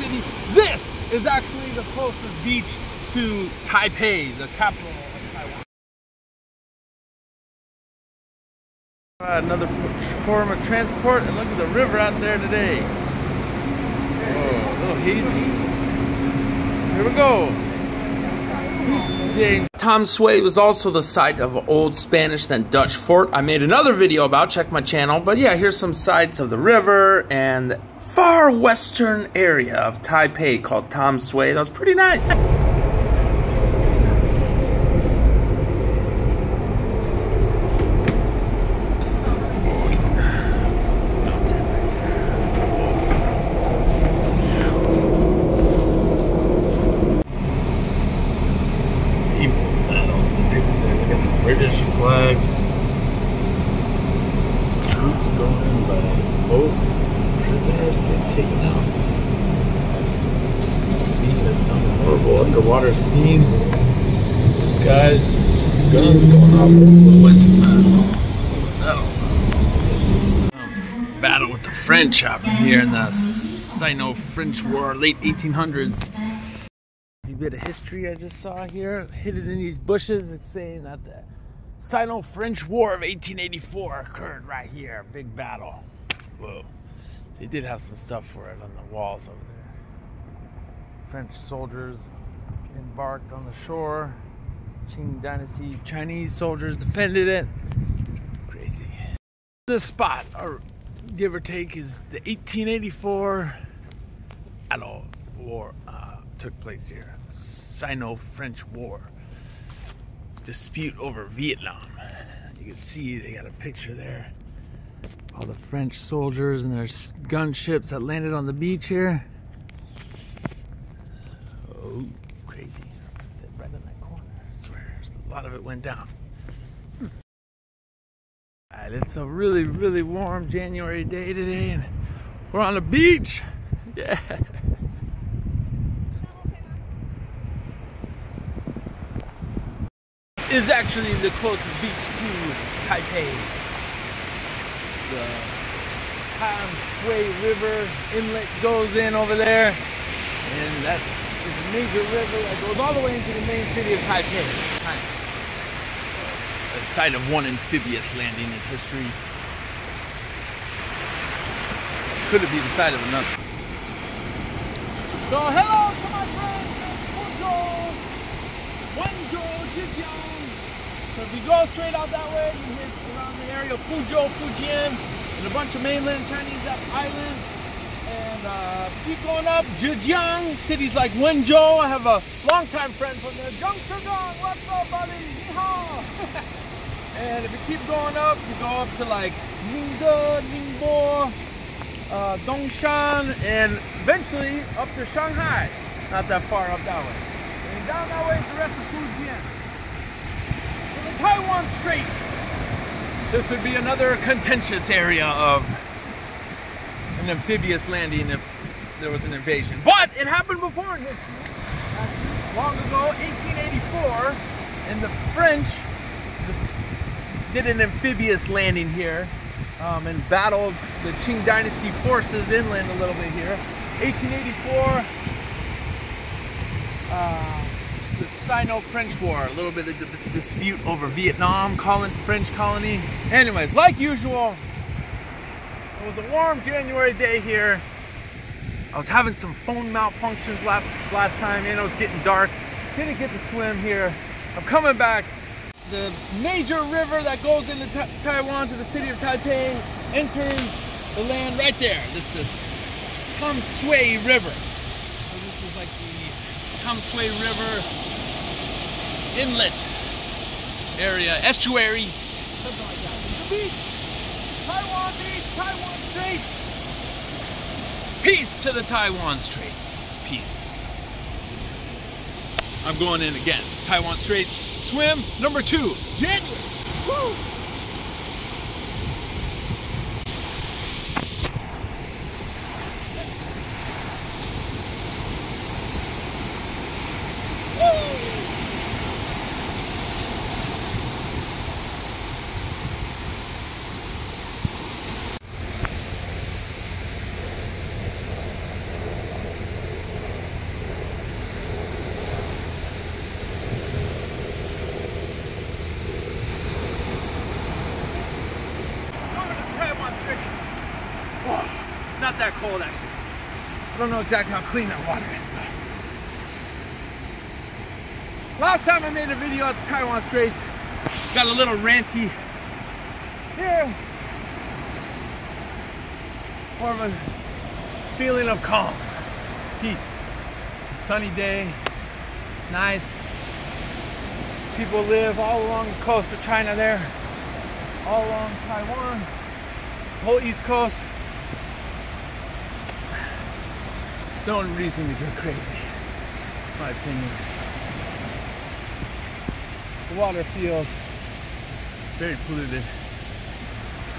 City. This is actually the closest beach to Taipei, the capital of Taiwan. Uh, another form of transport, and look at the river out there today. Oh, a little hazy. Here we go. Tamsui was also the site of an old Spanish then Dutch fort. I made another video about, check my channel. But yeah, here's some sites of the river and far western area of Taipei called Tamsui. That was pretty nice. British flag. Troops going by boat. Prisoners get taken out. Scene is some horrible underwater scene. Guys, guns going off. Went too fast. Battle with the French out here in the Sino-French War, late 1800s A bit of history I just saw here, hidden in these bushes. Saying that the Sino-French War of 1884 occurred right here. Big battle. Whoa. They did have some stuff for it on the walls over there. French soldiers embarked on the shore. Qing Dynasty Chinese soldiers defended it. Crazy. This spot, or give or take, is the 1884 battle war. Uh, took place here. Sino-French War. Dispute over Vietnam. You can see they got a picture there. All the French soldiers and their gunships that landed on the beach here. Oh, crazy. Right in that corner. I swear, a lot of it went down. Hmm. Alright, it's a really, really warm January day today and we're on the beach. Yeah. Is actually the closest beach to Taipei. The Tam Shui River inlet goes in over there, and that is a major river that goes all the way into the main city of Taipei. A site of one amphibious landing in history. Could it be the site of another? So hello to my friends in Fuzhou, Wenzhou, Zhejiang, so if you go straight out that way, you hit around the area of Fuzhou, Fujian, and a bunch of mainland Chinese islands. And uh, keep going up, Zhejiang, cities like Wenzhou. I have a longtime friend from there, Zheng Zhejiang, what's up, buddy? Yeehaw! and if you keep going up, you go up to like Ningde, Ningbo, uh, Dongshan, and eventually up to Shanghai. Not that far up that way. And down that way is the rest of Fujian. Taiwan Straits. This would be another contentious area of an amphibious landing if there was an invasion. But it happened before in history. Long ago, 1884, and the French did an amphibious landing here um, and battled the Qing Dynasty forces inland a little bit here. 1884, uh, Sino-French War, a little bit of dispute over Vietnam, colon, French colony. Anyways, like usual, it was a warm January day here. I was having some phone malfunctions last, last time and it was getting dark. Didn't get to swim here. I'm coming back. The major river that goes into Taiwan to the city of Taipei enters the land right there. This is Tamsui River. So this is like the Tamsui River inlet area, estuary, something like that. The beach, Taiwan Beach, Taiwan Straits. Peace to the Taiwan Straits. Peace. I'm going in again. Taiwan Straits swim number two, January. Woo! Cold actually. I don't know exactly how clean that water is. Last time I made a video at the Taiwan Straits, got a little ranty. Yeah. more of a feeling of calm, peace. It's a sunny day. It's nice. People live all along the coast of China there, all along Taiwan, whole east coast. No reason to get crazy, my opinion. The water feels very polluted,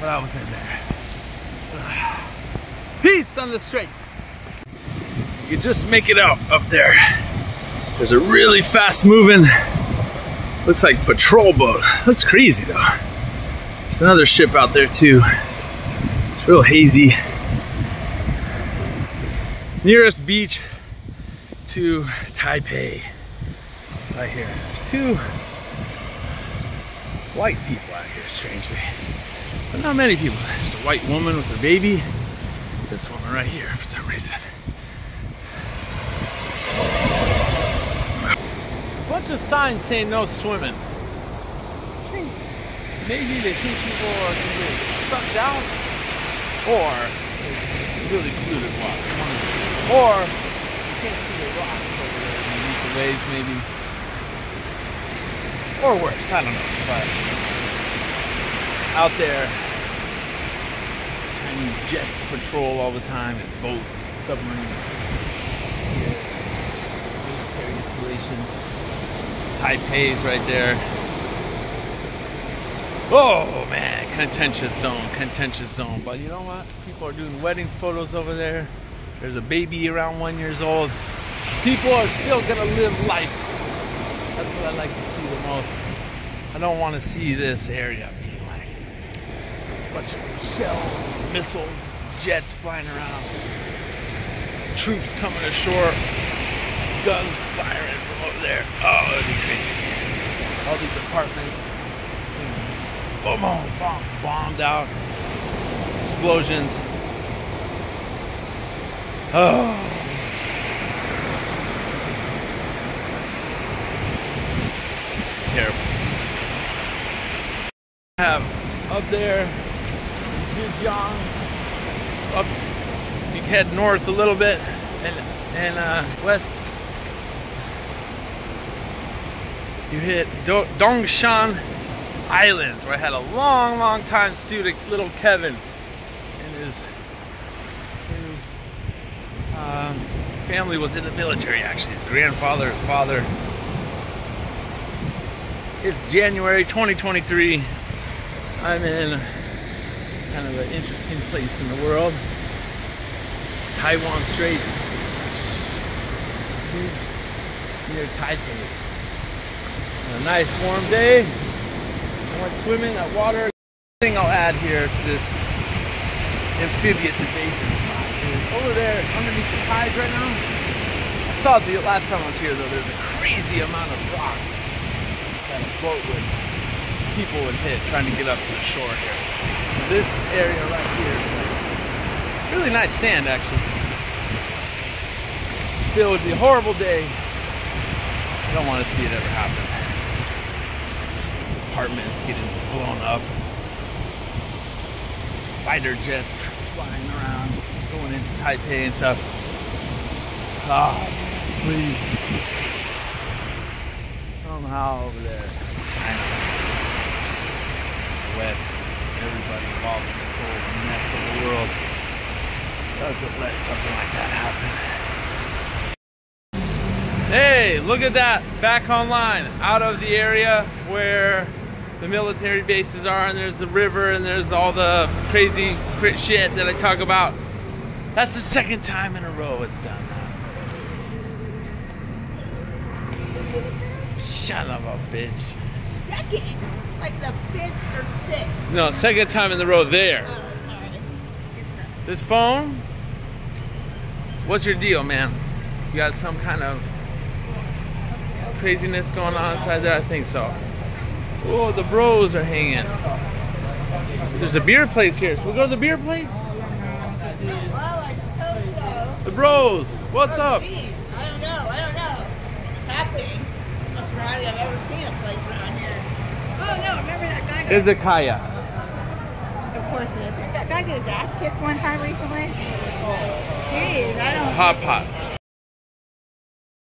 but I was in there. Peace on the straits. You can just make it out up there. There's a really fast moving, looks like patrol boat. Looks crazy though. There's another ship out there too. It's real hazy. Nearest beach to Taipei, right here. There's two white people out here, strangely. But not many people. There's a white woman with her baby. This woman right here, for some reason. bunch of signs saying no swimming. Maybe they think people are going to get sucked down or really polluted water. Or you can't see the rocks over there beneath the waves maybe. Or worse, I don't know. But out there, Chinese jets patrol all the time and boats and submarines. Military installations. Taipei's right there. Oh man, contentious zone, contentious zone. But you know what? People are doing wedding photos over there. There's a baby around one years old. People are still gonna live life. That's what I like to see the most. I don't want to see this area being like a bunch of shells, missiles, jets flying around, troops coming ashore, guns firing from over there. Oh, that'd be crazy. All these apartments, boom, boom, bomb, bombed out, explosions. Oh. Terrible. Have up there, Zhejiang, up, you head north a little bit, and, and uh, west you hit Do Dongshan Islands, where I had a long, long time student, little Kevin, and his, his um, family was in the military actually. His grandfather, his father. It's January 2023. I'm in kind of an interesting place in the world. Taiwan Straits near Taipei a nice warm day. I went swimming, that water. thing I'll add here to this amphibious invasion over there underneath the tide right now. I saw the last time I was here though, there's a crazy amount of rocks that a boat would, people would hit trying to get up to the shore here. This area right here, really nice sand actually. Still would be a horrible day. I don't want to see it ever happen apartments getting blown up. Fighter jets flying around, going into Taipei and stuff. Oh, please. Somehow over there, China, the West, everybody involved in the whole mess of the world doesn't let something like that happen. Hey, look at that, back online, out of the area where the military bases are and there's the river and there's all the crazy shit that I talk about. That's the second time in a row it's done that. Son of a bitch. Second? Like the fifth or sixth? No, second time in the row there. Oh. This phone, what's your deal, man? You got some kind of craziness going on inside there? I think so. Oh, the bros are hanging. There's a beer place here. Should we go to the beer place? Bros. What's Oh, up? geez. I don't know. I don't know. It's happening. It's the most variety I've ever seen a place around here. Oh no! Remember that guy? got- Izakaya. Of course it is. Did that guy get his ass kicked one time recently? Jeez, I don't. Hot pot.